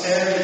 prosperity.